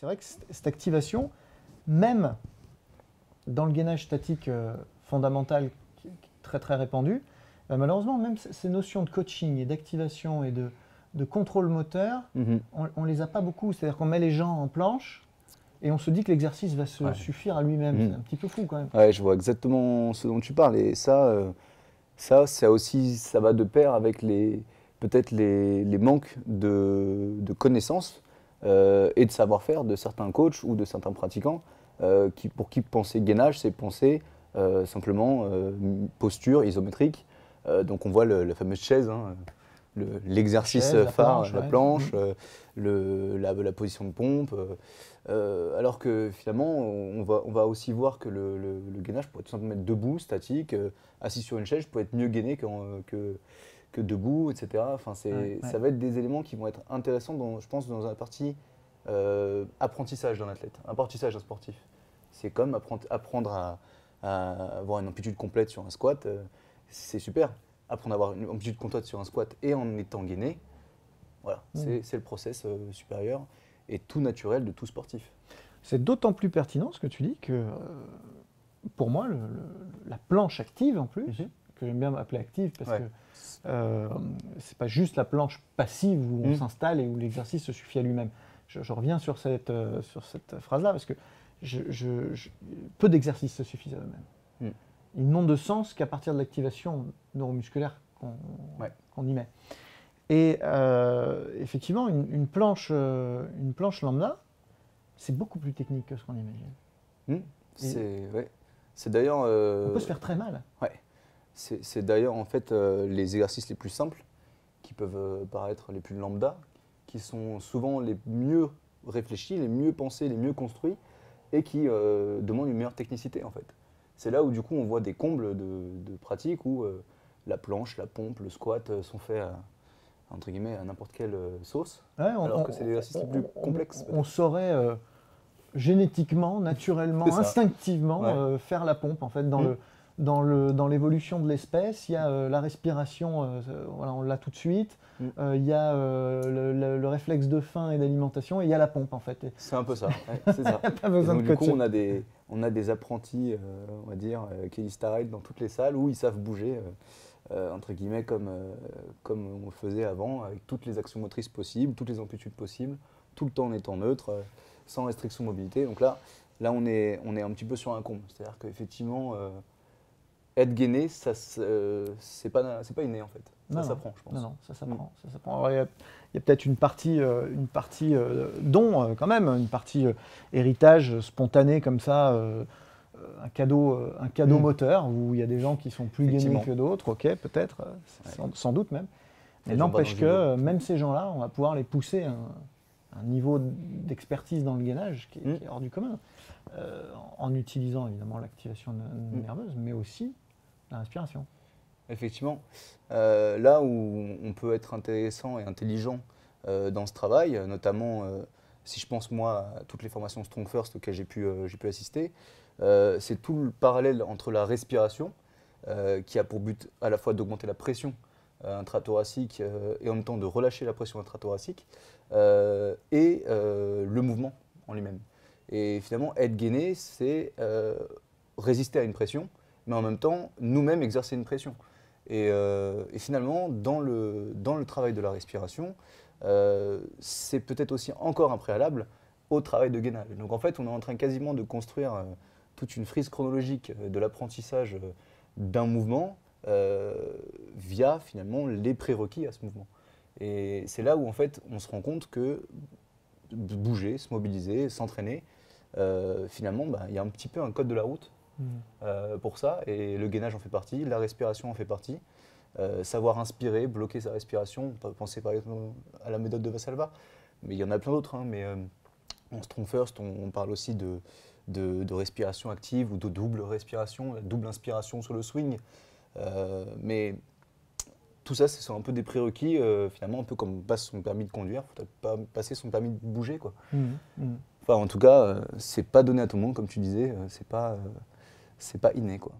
c'est vrai que cette activation, même dans le gainage statique euh, fondamental qui est très très répandu, bah, malheureusement, même ces notions de coaching et d'activation et de, de, contrôle moteur, Mhm. on ne les a pas beaucoup. C'est-à-dire qu'on met les gens en planche et on se dit que l'exercice va se Ouais. suffire à lui-même. Mhm. C'est un petit peu fou quand même. Ouais, je vois exactement ce dont tu parles. Et ça, euh, ça, ça aussi, ça va de pair avec les peut-être les, les manques de, de connaissances euh, et de savoir-faire de certains coachs ou de certains pratiquants euh, qui, pour qui penser gainage, c'est penser euh, simplement posture isométrique. Donc on voit le- la fameuse chaise, hein, le- l'exercice la phare, planche, la planche, le- la, la position de pompe. alors que finalement, on va, on va aussi voir que le, le- le gainage pourrait tout simplement être debout, statique, assis sur une chaise, peut être mieux gainé que, que debout, etc. Enfin, c'est, Ouais, ouais. Ça va être des éléments qui vont être intéressants, dans, je pense, dans la partie euh, apprentissage d'un athlète, apprentissage d'un sportif. C'est comme apprendre, apprendre à, à avoir une amplitude complète sur un squat, euh, c'est super. Apprendre à avoir une amplitude complète sur un squat et en étant gainé, voilà, Mm. c'est, le process euh, supérieur et tout naturel de tout sportif. C'est d'autant plus pertinent ce que tu dis que, euh, pour moi, le- le- la planche active en plus, Mhm. Que j'aime bien m'appeler active parce Ouais. que euh, c'est pas juste la planche passive où on Mhm. s'installe et où l'exercice se suffit à lui-même. Je, je reviens sur cette, euh, sur cette phrase-là parce que je- je- je- peu d'exercices se suffisent à eux-mêmes. Mhm. Ils n'ont de sens qu'à partir de l'activation neuromusculaire qu'on Ouais. y met. Et euh, effectivement, une, une planche, euh, une planche lambda, c'est beaucoup plus technique que ce qu'on imagine. Hmm, C'est ouais. D'ailleurs. On peut se faire très mal. C'est d'ailleurs en fait euh, les exercices les plus simples qui peuvent euh, paraître les plus lambda, qui sont souvent les mieux réfléchis, les mieux pensés, les mieux construits et qui euh, demandent une meilleure technicité en fait. C'est là où du coup on voit des combles de, de pratiques où euh, la planche, la pompe, le squat sont faits à, entre guillemets à n'importe quelle sauce. Ouais, on- Alors que c'est des exercices on- plus on- complexes, On, saurait génétiquement, naturellement, instinctivement Ouais. faire la pompe. En fait, dans Mm. le dans le dans l'évolution de l'espèce, il y a euh, la respiration, euh, euh, voilà, on l'a tout de suite. Mm. Euh, il y a le, le- le réflexe de faim et d'alimentation, et il y a la pompe en fait. C'est un peu ça. ouais, c'est ça. pas Et besoin donc, de du coup, on a des, on a des apprentis, on va dire, Kelly Starrett dans toutes les salles où ils savent bouger, entre guillemets, comme, comme on le faisait avant, avec toutes les actions motrices possibles, toutes les amplitudes possibles, tout le temps en étant neutre, sans restriction de mobilité. Donc là, là on, est, on est un petit peu sur un comble. C'est-à-dire qu'effectivement, être gainé, ça, euh, c'est pas, c'est pas inné en fait. Non, Ça s'apprend, je pense. Non, non, ça s'apprend. Mm. ça s'apprend. Alors, Il y a, peut-être une partie, euh, une partie euh, don euh, quand même, une partie héritage spontané comme ça, un cadeau, un cadeau Mm. moteur où il y a des gens qui sont plus gainés Effectivement. que d'autres, ok, peut-être, Ouais. sans, sans doute même. Mais n'empêche que même ces gens-là, on va pouvoir les pousser à un, un niveau d'expertise dans le gainage qui est, Mm. qui est hors du commun, euh, en utilisant évidemment l'activation ne- nerveuse, mais aussi la respiration. Effectivement. Euh, là où on peut être intéressant et intelligent euh, dans ce travail, notamment euh, si je pense moi à toutes les formations Strong First auxquelles j'ai pu, pu assister, c'est tout le parallèle entre la respiration, qui a pour but à la fois d'augmenter la pression intrathoracique et en même temps de relâcher la pression intrathoracique, et le mouvement en lui-même. Et finalement, être gainé, c'est résister à une pression, mais en même temps, nous-mêmes exercer une pression. Et, euh, et finalement, dans le, dans le travail de la respiration, euh, c'est peut-être aussi encore un préalable au travail de gainage. Donc en fait, on est en train quasiment de construire euh, toute une frise chronologique de l'apprentissage d'un mouvement via finalement les prérequis à ce mouvement. Et c'est là où en fait on se rend compte que bouger, se mobiliser, s'entraîner, finalement, bah, il y a un petit peu un code de la route euh, pour ça, et le gainage en fait partie, la respiration en fait partie. Euh, savoir inspirer, bloquer sa respiration, on penser par exemple à la méthode de Vassalva, mais il y en a plein d'autres. hein, mais euh, en Strong First, on, on parle aussi de, de, de respiration active ou de double respiration, la double inspiration sur le swing. Euh, mais tout ça, ce sont un peu des prérequis, euh, finalement, un peu comme passe son permis de conduire, faut pas passer son permis de bouger. Quoi. Mhm, mhm. Enfin, en tout cas, euh, c'est pas donné à tout le monde, comme tu disais, c'est pas, c'est pas inné, quoi.